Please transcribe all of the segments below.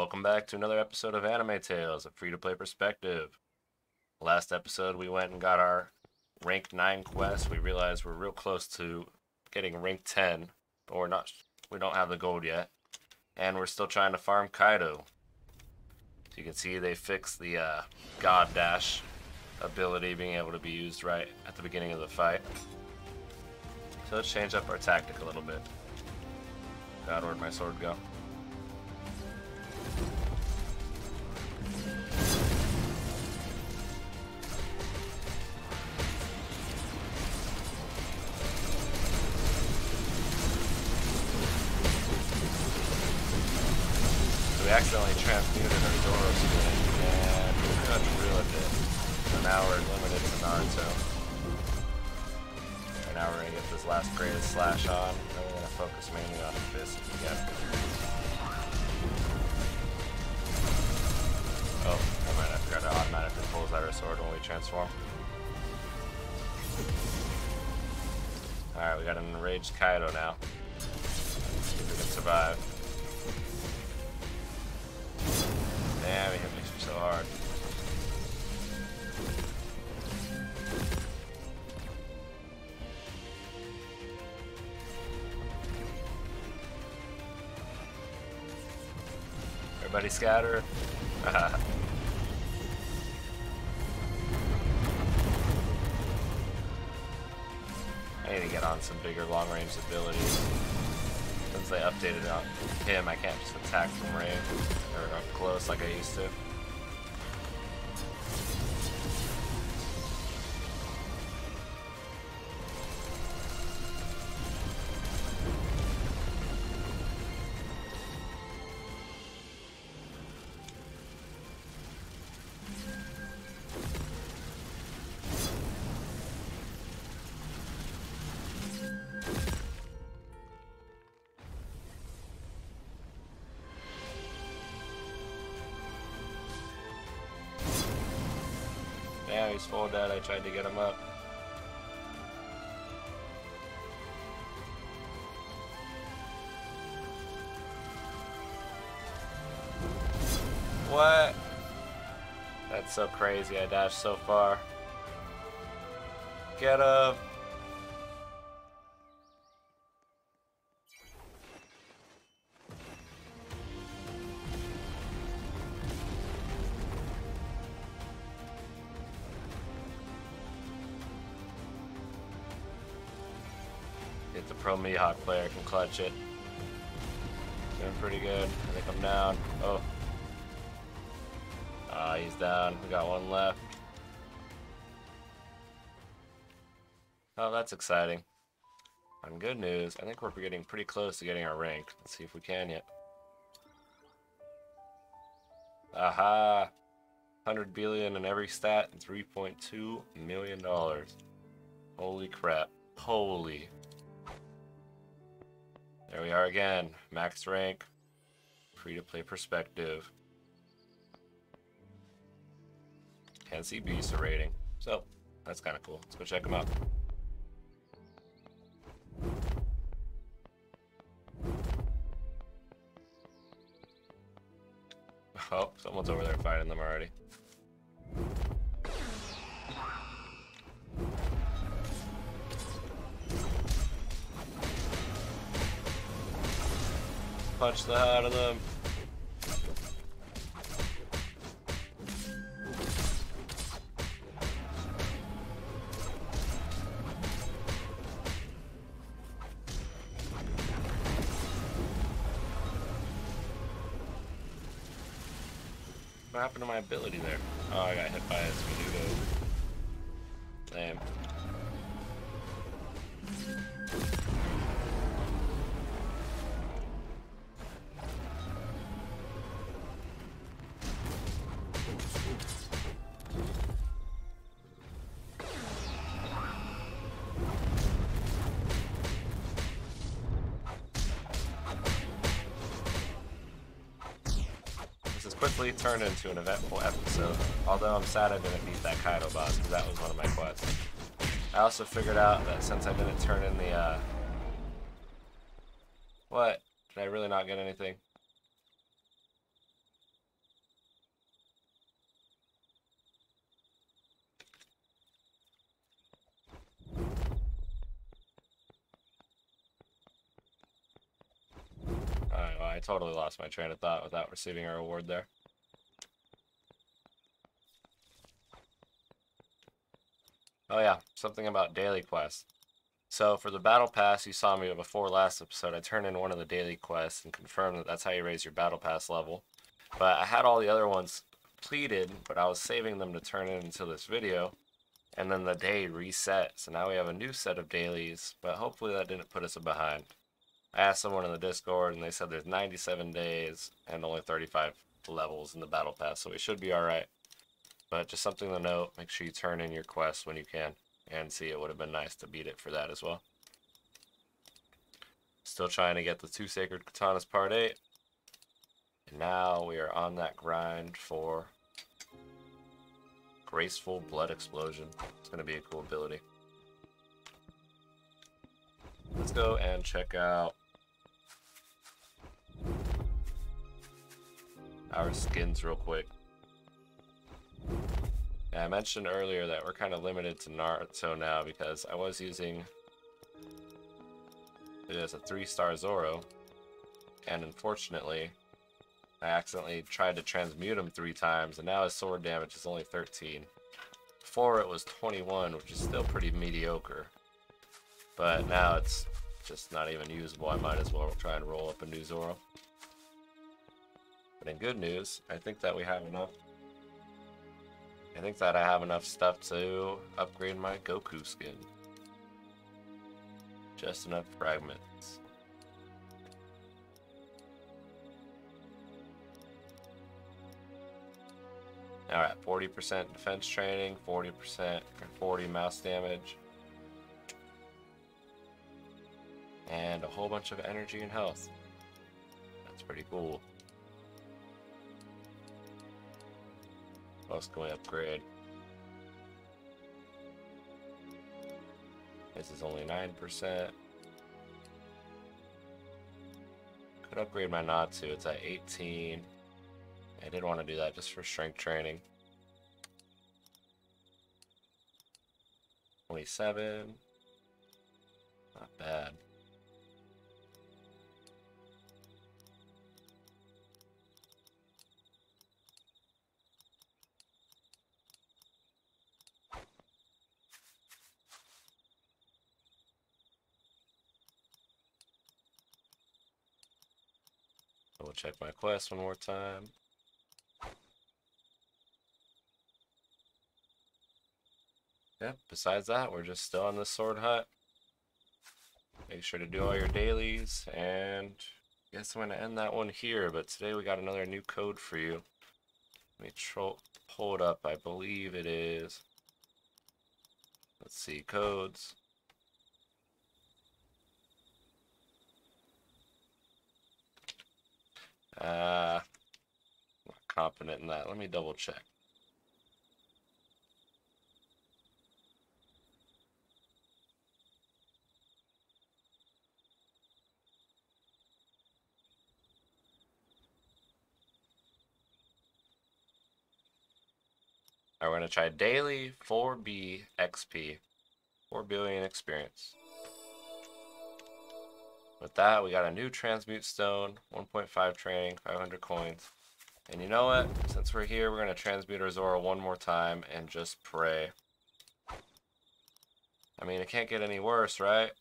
Welcome back to another episode of Anime Tales, a free-to-play perspective. Last episode, we went and got our rank 9 quest. We realized we're real close to getting rank 10, but we're not, we don't have the gold yet. And we're still trying to farm Kaido. So you can see they fixed the uh, God Dash ability being able to be used right at the beginning of the fight. So let's change up our tactic a little bit. God, where'd my sword go? We accidentally transmuted our Zoro skin and pretty much ruined it. So now we're limited to Naruto. And now we're gonna get this last greatest slash on, and then we're gonna focus mainly on Fist again. Oh, never mind, I forgot it automatically pulls our sword when we transform. Alright, we got an enraged Kaido now. See if we can survive. Scatter. I need to get on some bigger long range abilities. Since they updated him, I can't just attack from range or up close like I used to. Full dead. I tried to get him up. What? That's so crazy. I dashed so far. Get up. The pro Mihawk player can clutch it. Doing pretty good. I think I'm down. Oh. Ah, he's down. We got one left. Oh, that's exciting. On good news, I think we're getting pretty close to getting our rank. Let's see if we can yet. Aha! 100 billion in every stat and 3.2 million dollars. Holy crap. Holy. There we are again. Max rank. Free to play perspective. Can't see Beast rating. So, that's kind of cool. Let's go check them out. Oh, someone's over there fighting them already. Punch the out of them. What happened to my ability there? Oh, I got hit by a Smedugo. Damn. Quickly turned into an eventful episode, although I'm sad I didn't beat that Kaido boss, because that was one of my quests. I also figured out that since I didn't turn in the, uh... What? Did I really not get anything? I totally lost my train of thought without receiving a reward there. Oh yeah, something about daily quests. So for the battle pass, you saw me before last episode. I turned in one of the daily quests and confirmed that that's how you raise your battle pass level. But I had all the other ones completed, but I was saving them to turn in until this video. And then the day reset. So now we have a new set of dailies, but hopefully that didn't put us behind. I asked someone in the Discord and they said there's 97 days and only 35 levels in the battle pass, so we should be alright. But just something to note, make sure you turn in your quests when you can. And see, it would have been nice to beat it for that as well. Still trying to get the two Sacred Katanas Part 8. And now we are on that grind for Graceful Blood Explosion. It's going to be a cool ability. Let's go and check out our skins real quick. Yeah, I mentioned earlier that we're kind of limited to Naruto now because I was using it as a 3-star Zoro, and unfortunately, I accidentally tried to transmute him three times, and now his sword damage is only 13. Before it was 21, which is still pretty mediocre. But now it's just not even usable. I might as well try and roll up a new Zoro. But in good news, I think that we have enough. I think that I have enough stuff to upgrade my Goku skin. Just enough fragments. Alright, 40% defense training, 40% or 40 mouse damage. And a whole bunch of energy and health. That's pretty cool. Else can we upgrade? This is only 9%. Could upgrade my Natsu, it's at 18. I did want to do that just for strength training. 27. We'll check my quest one more time. Yep, besides that, we're just still on the sword hut. Make sure to do all your dailies, and I guess I'm going to end that one here, but today we got another new code for you. Let me pull it up, I believe it is. Let's see, codes. Uh, not confident in that. Let me double check. Alright, we're going to try daily 4B XP. 4 billion experience. With that, we got a new transmute stone, 1.5 training, 500 coins. And you know what? Since we're here, we're going to transmute our Zoro one more time and just pray. I mean, it can't get any worse, right?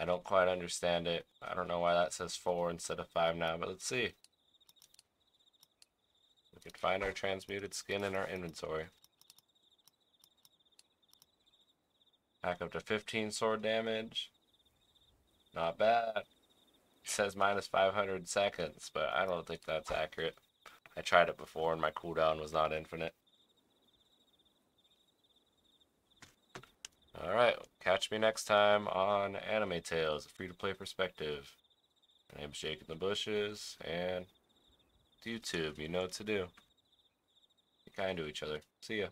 I don't quite understand it. I don't know why that says 4 instead of 5 now, but let's see. We can find our transmuted skin in our inventory. Back up to 15 sword damage. Not bad. It says minus 500 seconds, but I don't think that's accurate. I tried it before and my cooldown was not infinite. Alright, catch me next time on Anime Tales, a free-to-play perspective. My name's Jake in the Bushes, and YouTube, you know what to do. Be kind to each other. See ya.